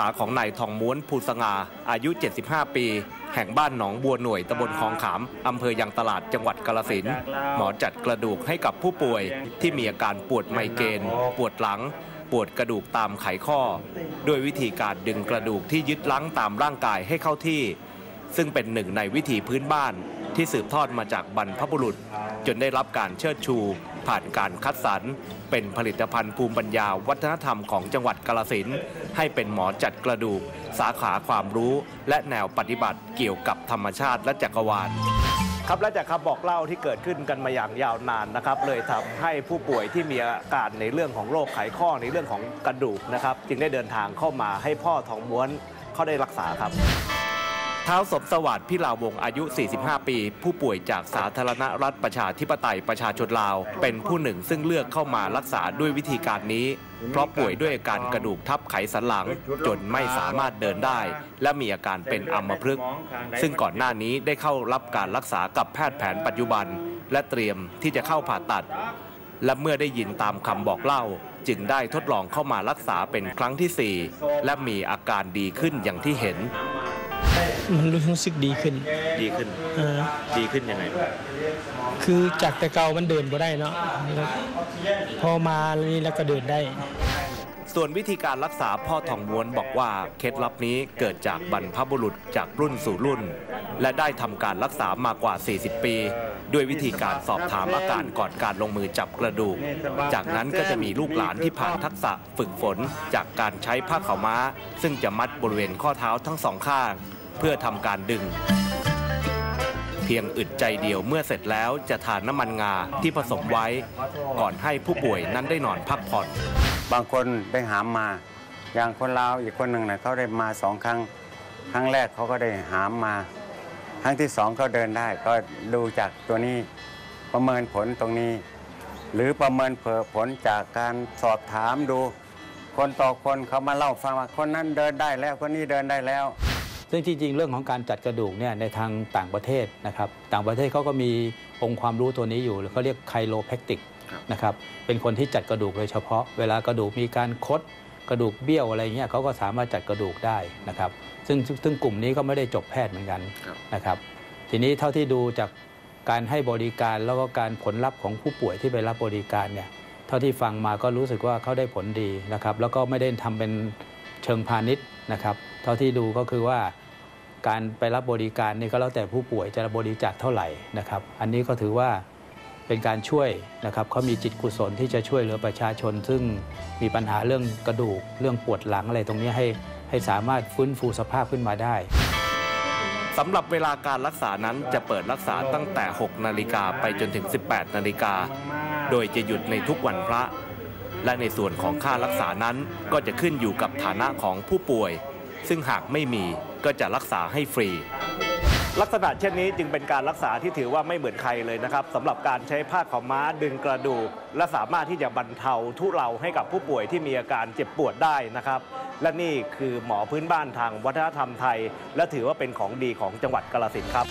ษาของนายทองม้วนภูสงาอายุ 75 ปี แห่งบ้านหนองบัวหน่วยตำบลคลองขาม อำเภอยางตลาดจังหวัดกาลสินหมอจัดกระดูกให้กับผู้ป่วยที่มีอาการปวดไมเกรนปวดหลัง ปวดกระดูกตามไขข้อ ด้วยวิธีการดึงกระดูกที่ยึดลังตามร่างกายให้เข้าที่ ซึ่งเป็นหนึ่งในวิถีพื้นบ้านที่สืบทอดมาจากบรรพบุรุษ จนได้รับการเชิดชู ผ่านการคัดสรรเป็นผลิตภัณฑ์ภูมิปัญญาวัฒนธรรมของจังหวัดกาลสินให้เป็นหมอจัดกระดูก สาขาความรู้และแนวปฏิบัติเกี่ยวกับธรรมชาติและจักรวาลครับและจากคำบอกเล่าที่เกิดขึ้นกันมาอย่างยาวนานนะครับ เลยทำให้ผู้ป่วยที่มีอาการในเรื่องของโรคไขข้อในเรื่องของกระดูกนะครับ จึงได้เดินทางเข้ามาให้พ่อทองม้วนเขาได้รักษาครับ ท้าสมสวัสดิ์พิลาวงอายุ 45 ปี ผู้ป่วยจากสาธารณรัฐประชาธิปไตยประชาชนลาว เป็นผู้หนึ่งซึ่งเลือกเข้ามารักษาด้วยวิธีการนี้ เพราะป่วยด้วยอาการกระดูกทับไขสันหลัง จนไม่สามารถเดินได้ และมีอาการเป็นอัมพฤกษ์ซึ่งก่อนหน้านี้ได้เข้ารับการรักษากับแพทย์แผนปัจจุบัน และเตรียมที่จะเข้าผ่าตัด และเมื่อได้ยินตามคำบอกเล่า จึงได้ทดลองเข้ามารักษาเป็นครั้งที่ 4 และมีอาการดีขึ้นอย่างที่เห็น มันรู้สึกดีขึ้น ดีขึ้นเออดีขึ้นยังไง คือจากแต่เก่ามันเดินบ่ได้เนาะแล้วพอมานี่แล้วก็เดินได้ ส่วนวิธีการรักษาพ่อทองม้วนบอกว่าเคล็ดลับนี้เกิดจากบรรพบุรุษจากรุ่นสู่รุ่น และได้ทำการรักษามากว่า 40 ปี ด้วยวิธีการสอบถามอาการก่อนการลงมือจับกระดูก จากนั้นก็จะมีลูกหลานที่ผ่านทักษะฝึกฝนจากการใช้ผ้าขาวม้า ซึ่งจะมัดบริเวณข้อเท้าทั้งสองข้าง เพื่อทำการดึง เพียงอึดใจเดียวเมื่อเสร็จแล้วจะทานน้ำมันงาที่ผสมไว้ ก่อนให้ผู้ป่วยนั้นได้นอนพักผ่อน บางคนได้หามมา อย่างคนลาวอีกคนหนึ่งนะเขาได้มาสองครั้ง ครั้งแรกเขาก็ได้หามมา ครั้งที่สองเขาเดินได้ก็ดูจากตัวนี้ประเมินผลตรงนี้ หรือประเมินเผผลจากการสอบถามดู คนต่อคนเขามาเล่าฟังว่าคนนั้นเดินได้แล้วคนนี้เดินได้แล้ว ซึ่งจริงๆ เรื่องของการจัดกระดูกเนี่ยในทางต่างประเทศนะครับ ต่างประเทศเขาก็มีองค์ความรู้ตัวนี้อยู่หรือเขาเรียกไคลโลแพคติกนะครับเป็นคนที่จัดกระดูกโดยเฉพาะ เวลากระดูกมีการคด กระดูกเบี้ยวอะไรเงี้ยเขาก็สามารถจัดกระดูกได้นะครับ ซึ่งซึ่งกลุ่มนี้ก็ไม่ได้จบแพทย์เหมือนกันนะครับ ทีนี้เท่าที่ดูจากการให้บริการแล้วก็การผลลัพธ์ของผู้ป่วยที่ไปรับบริการเนี่ยเท่าที่ฟังมาก็รู้สึกว่าเขาได้ผลดีนะครับ แล้วก็ไม่ได้ทำเป็นเชิงพาณิชย์นะครับ เท่าที่ดูก็คือว่าการไปรับบริการนี่ก็แล้วแต่ผู้ป่วยจะบริจาคเท่าไหร่นะครับ อันนี้ก็ถือว่า เป็นการช่วยนะครับเขามีจิตกุศลที่จะช่วยเหลือประชาชน ซึ่งมีปัญหาเรื่องกระดูก เรื่องปวดหลังอะไรตรงนี้ให้ให้สามารถฟื้นฟูสภาพขึ้นมาได้สำหรับเวลาการรักษานั้นจะเปิดรักษาตั้งแต่ 6 นาฬิกาไปจนถึง 18 นาฬิกา โดยจะหยุดในทุกวันพระ และในส่วนของค่ารักษานั้นก็จะขึ้นอยู่กับฐานะของผู้ป่วย ซึ่งหากไม่มีก็จะรักษาให้ฟรี ลักษณะเช่นนี้จึงเป็นการรักษาที่ถือว่าไม่เหมือนใครเลยนะครับสำหรับการใช้ผ้าขาวม้าดึงกระดูก และสามารถที่จะบรรเทาทุเลาให้กับผู้ป่วยที่มีอาการเจ็บปวดได้นะครับ และนี่คือหมอพื้นบ้านทางวัฒนธรรมไทย และถือว่าเป็นของดีของจังหวัดกาลสินธุ์ครับ